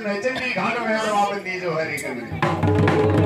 चंडी घाट में और वापस दी हरी कभी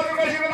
Obrigado,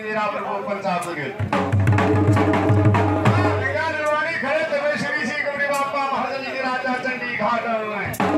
नहीं दे रहा प्रभु पंचायत खड़े श्री गुरुदेव बापा महाराज जी के राजा चंडी घाट में।